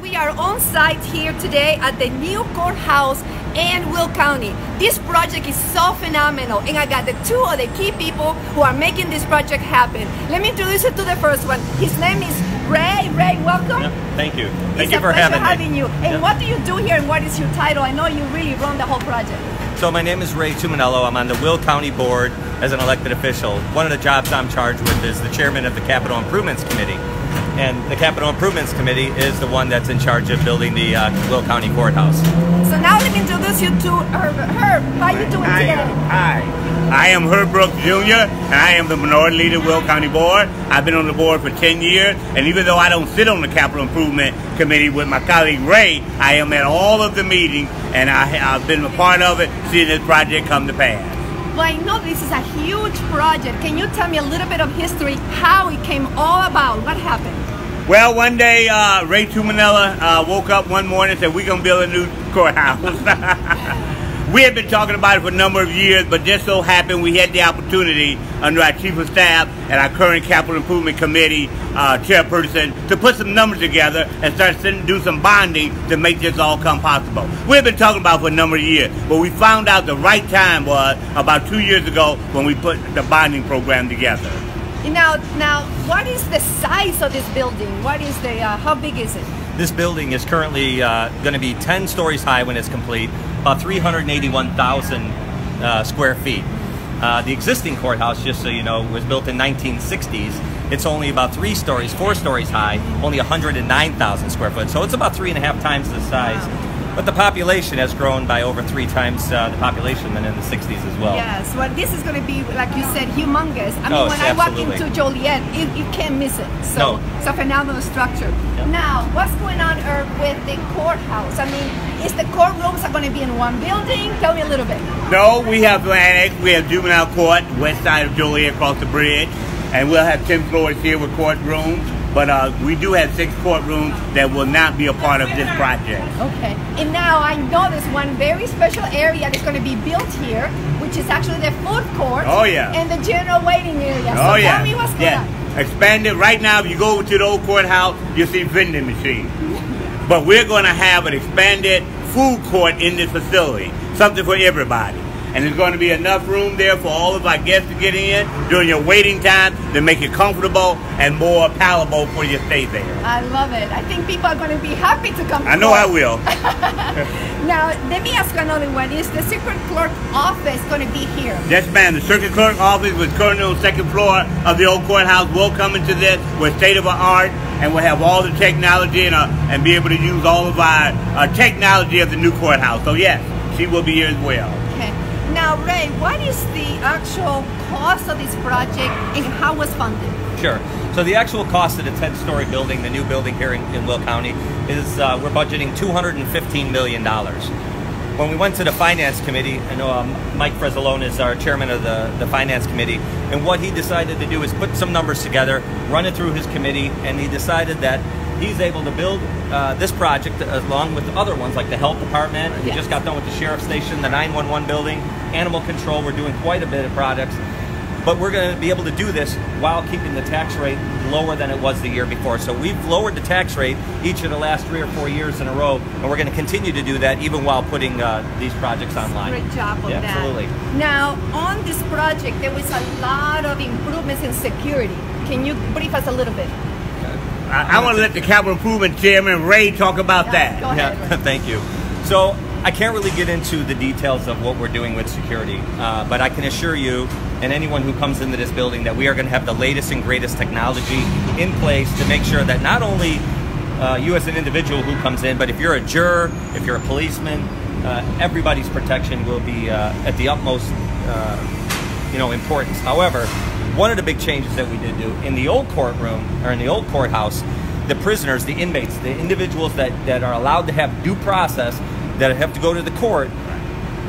we are on site here today at the new courthouse in Will County. This project is so phenomenal and I got the two of the key people who are making this project happen. Let me introduce you to the first one. His name is Ray. Ray, welcome. Yeah, thank you. Thank it's you a for pleasure having, having me. you. And Yeah. what do you do here and what is your title? I know you really run the whole project. So my name is Ray Tuminello. I'm on the Will County Board as an elected official. One of the jobs I'm charged with is the chairman of the Capital Improvements Committee. And the Capital Improvements Committee is the one that's in charge of building the uh, Will County Courthouse. So now let me introduce you to Herb. Herb, how are you doing Hi, today? hi. I am Herb Brooks Jr. and I am the minority leader of Will County Board. I've been on the board for 10 years, and even though I don't sit on the Capital Improvement Committee with my colleague Ray, I am at all of the meetings, and I, I've been a part of it, seeing this project come to pass. Well, I know this is a huge project. Can you tell me a little bit of history, how it came all about? What Well, one day uh, Ray Tuminello uh, woke up one morning and said, "We're gonna build a new courthouse." we had been talking about it for a number of years, but just so happened we had the opportunity under our chief of staff and our current capital improvement committee uh, chairperson to put some numbers together and start sending, do some bonding to make this all come possible. We had been talking about for a number of years, but we found out the right time was about two years ago when we put the bonding program together. Now, now, what is the size of this building? What is the, uh, how big is it? This building is currently uh, going to be 10 stories high when it's complete, about 381,000 uh, square feet. Uh, the existing courthouse, just so you know, was built in 1960s. It's only about three stories, four stories high, only 109,000 square foot. So it's about three and a half times the size. But the population has grown by over three times uh, the population than in the 60s as well. Yes, well, this is going to be, like you said, humongous. I mean, Oh, when I walk into Joliet, you, you can't miss it. So No. it's a phenomenal structure. Yeah. Now, what's going on Herb, with the courthouse? I mean, is the courtrooms are going to be in one building? Tell me a little bit. No, we have annex. We have juvenile court, west side of Joliet, across the bridge, and we'll have ten floors here with courtrooms. But uh, we do have six courtrooms that will not be a part of this project. Okay. And now I know there's one very special area that's going to be built here, which is actually the food court. Oh, yeah. And the general waiting area. So oh yeah, tell me what's going yeah. on. Expanded. Right now, if you go over to the old courthouse, you'll see vending machines. But we're going to have an expanded food court in this facility, something for everybody. And there's going to be enough room there for all of our guests to get in during your waiting time to make it comfortable and more palatable for your stay there. I love it. I think people are going to be happy to come. I know I will. Now, let me ask another one. Is the circuit clerk office going to be here? Yes, ma'am. The circuit clerk office was currently on the second floor of the old courthouse. We'll come into this with state of the art, and we'll have all the technology and, uh, and be able to use all of our uh, technology of the new courthouse. So yes, she will be here as well. Now, Ray, what is the actual cost of this project and how was funded? Sure. So the actual cost of the 10-story building, the new building here in, in Will County, is uh, we're budgeting 215 million dollars. When we went to the finance committee, I know um, Mike Fricilone is our chairman of the, the finance committee, and what he decided to do is put some numbers together, run it through his committee, and he decided that he's able to build uh, this project along with the other ones like the health department. He just got done with the sheriff's station, the 911 building, animal control. We're doing quite a bit of projects. But we're going to be able to do this while keeping the tax rate lower than it was the year before. So we've lowered the tax rate each of the last three or four years in a row, and we're going to continue to do that even while putting uh, these projects online. Great job on Yeah, that. absolutely. Now, on this project, there was a lot of improvements in security. Can you brief us a little bit? I, I want to let the capital improvement chairman Ray talk about Yeah, that. go ahead. Yeah, thank you. So I can't really get into the details of what we're doing with security, uh, but I can assure you and anyone who comes into this building that we are going to have the latest and greatest technology in place to make sure that not only uh, you as an individual who comes in, but if you're a juror, if you're a policeman, uh, everybody's protection will be uh, at the utmost, uh, you know, importance. However, one of the big changes that we did do in the old courtroom or in the old courthouse, the prisoners, the inmates, the individuals that, that are allowed to have due process, that have to go to the court,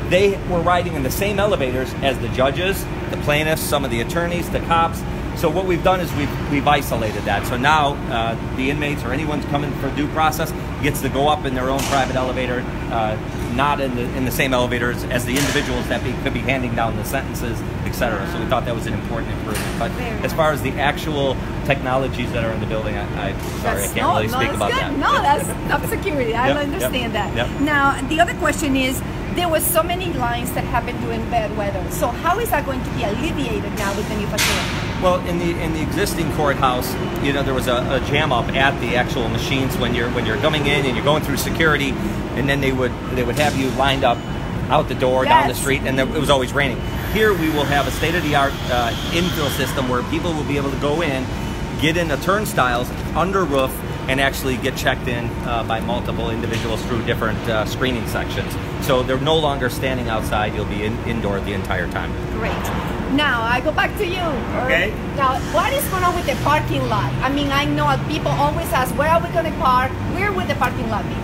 they were riding in the same elevators as the judges, the plaintiffs, some of the attorneys, the cops. So what we've done is we've, we've isolated that. So now uh, the inmates or anyone coming for due process gets to go up in their own private elevator, uh, not in the in the same elevators as the individuals that be, could be handing down the sentences, etc. So we thought that was an important improvement. But as far as the actual technologies that are in the building, I, I sorry, That's- I can't no, really no, speak about good. that. No, that's top security. I Yep, yep, understand that. yep. Now, the other question is, there were so many lines that happened during bad weather. So how is that going to be alleviated now with the new facility? Well, in the in the existing courthouse, you know, there was a, a jam up at the actual machines when you're when you're coming in and you're going through security, and then they would they would have you lined up out the door down the street, and there, it was always raining. Here we will have a state of the art uh, infill system where people will be able to go in, get in the turnstiles under roof, and actually get checked in uh, by multiple individuals through different uh, screening sections. So they're no longer standing outside; you'll be in, indoor the entire time. Great. Now I go back to you. Okay. Now, what is going on with the parking lot? I mean, I know people always ask, where are we going to park? Where would the parking lot be?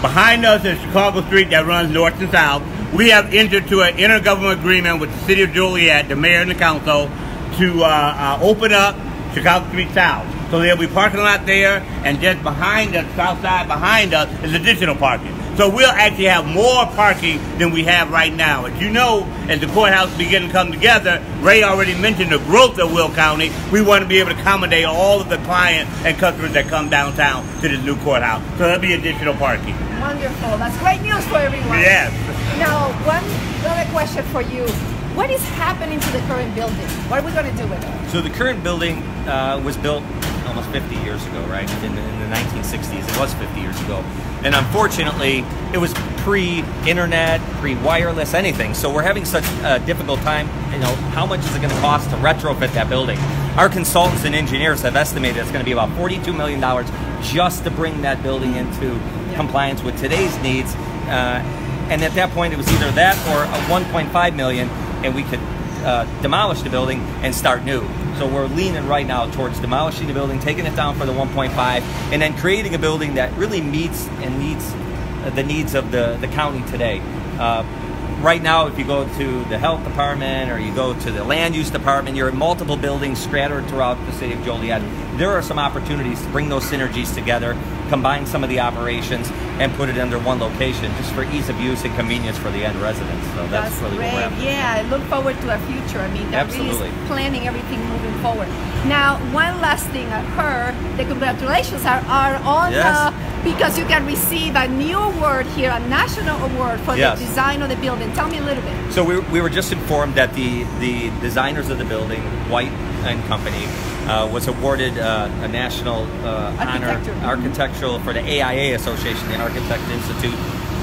Behind us is Chicago Street that runs north and south. We have entered to an intergovernmental agreement with the city of Joliet, the mayor and the council, to uh, uh, open up Chicago Street South. So there'll be parking lot there, and just behind us, south side behind us, is additional parking. So we'll actually have more parking than we have right now. As you know, as the courthouse begin to come together, Ray already mentioned the growth of Will County. We want to be able to accommodate all of the clients and customers that come downtown to this new courthouse. So there'll be additional parking. Wonderful. That's great news for everyone. Yes. Now, one other question for you. What is happening to the current building? What are we going to do with it? So the current building uh, was built almost 50 years ago, right? In the, in the 1960s, it was 50 years ago, and unfortunately, it was pre-internet, pre-wireless, anything. So we're having such a difficult time. You know, how much is it going to cost to retrofit that building? Our consultants and engineers have estimated it's going to be about 42 million dollars just to bring that building into compliance with today's needs. Uh, and at that point, it was either that or a 1.5 million, and we could uh, demolish the building and start new. So we're leaning right now towards demolishing the building, taking it down for the 1.5, and then creating a building that really meets and meets the needs of the, the county today. Uh, right now, if you go to the health department or you go to the land use department, you're in multiple buildings scattered throughout the city of Joliet. There are some opportunities to bring those synergies together, combine some of the operations, and put it under one location just for ease of use and convenience for the end residents. So that's, really great. what we're. Yeah, I look forward to a future. I mean, really Absolutely. is planning everything moving forward. Now, one last thing I heard, the congratulations are, are on Yes. uh, because you can receive a new award here, a national award for Yes. the design of the building. Tell me a little bit. So we, we were just informed that the, the designers of the building, Wight and Company, uh, was awarded uh, a national uh, honor architectural for the AIA Association, the Architect Institute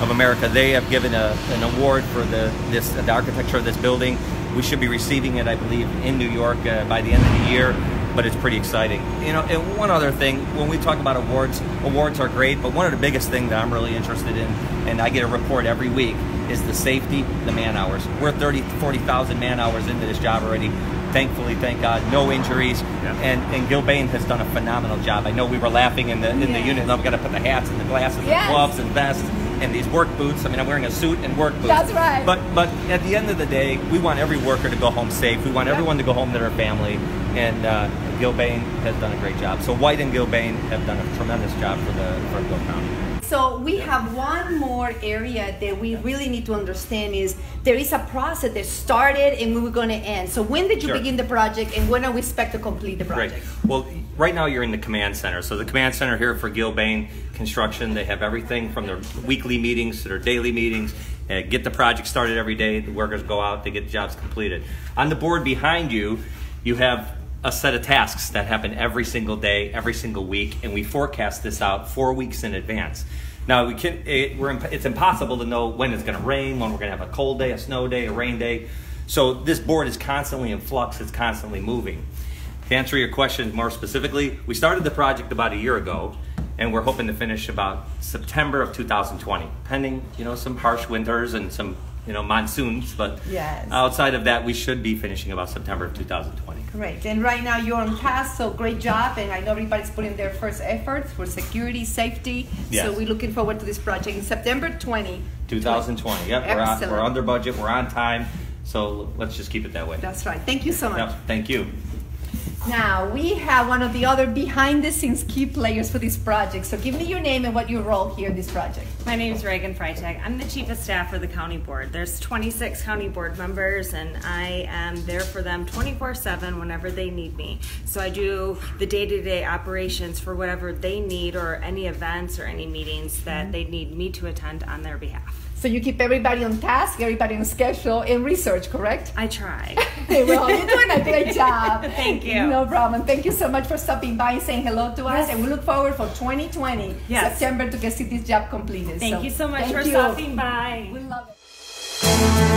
of America. They have given a, an award for the this the architecture of this building. We should be receiving it, I believe, in New York uh, by the end of the year. But it's pretty exciting. You know, and one other thing, when we talk about awards, awards are great, but one of the biggest things that I'm really interested in, and I get a report every week, is the safety, the man hours. We're 30, 40,000 man hours into this job already. Thankfully, thank God, no injuries. Yeah. And and Gilbane has done a phenomenal job. I know we were laughing in the in the unit. Now we've got to put the hats and the glasses Yes. and gloves and vests and these work boots. I mean, I'm wearing a suit and work boots. That's right. But but at the end of the day, we want every worker to go home safe. We want Yeah. everyone to go home to their family. And uh, Gilbane has done a great job. So Wight and Gilbane have done a tremendous job for the for Will County. So we have one more area that we really need to understand is there is a process that started and we were going to end. So when did you Sure. begin the project and when are we expect to complete the Great. project? Well, right now you're in the command center. So the command center here for Gilbane Construction, they have everything from their weekly meetings to their daily meetings. Uh, get the project started every day. The workers go out, they get the jobs completed. On the board behind you, you have a set of tasks that happen every single day, every single week, and we forecast this out four weeks in advance. Now we can. It, we're, it's impossible to know when it's going to rain, when we're going to have a cold day, a snow day, a rain day. So this board is constantly in flux. It's constantly moving. To answer your question more specifically, we started the project about a year ago, and we're hoping to finish about September of 2020, pending you know some harsh winters and some you know monsoons. But Yes. outside of that, we should be finishing about September of 2020. Great. And right now you're on task, so great job. And I know everybody's putting their first efforts for security, safety. Yes. So we're looking forward to this project in September 20. 2020. Yep, we're, on, we're under budget. We're on time. So let's just keep it that way. That's right. Thank you so much. Yep, thank you. Now, we have one of the other behind the scenes key players for this project. So give me your name and what your role here in this project. My name is Ragan Freitag. I'm the chief of staff for the county board. There's 26 county board members, and I am there for them 24 7 whenever they need me. So I do the day to day operations for whatever they need or any events or any meetings that mm-hmm. they need me to attend on their behalf. So you keep everybody on task, everybody on schedule, and research, correct? I try. well, you're doing a great job. Thank you. No problem. Thank you so much for stopping by and saying hello to us, yes. and we look forward for 2020 yes. September to get this job completed. Thank so, you so much for you. stopping by. We love it.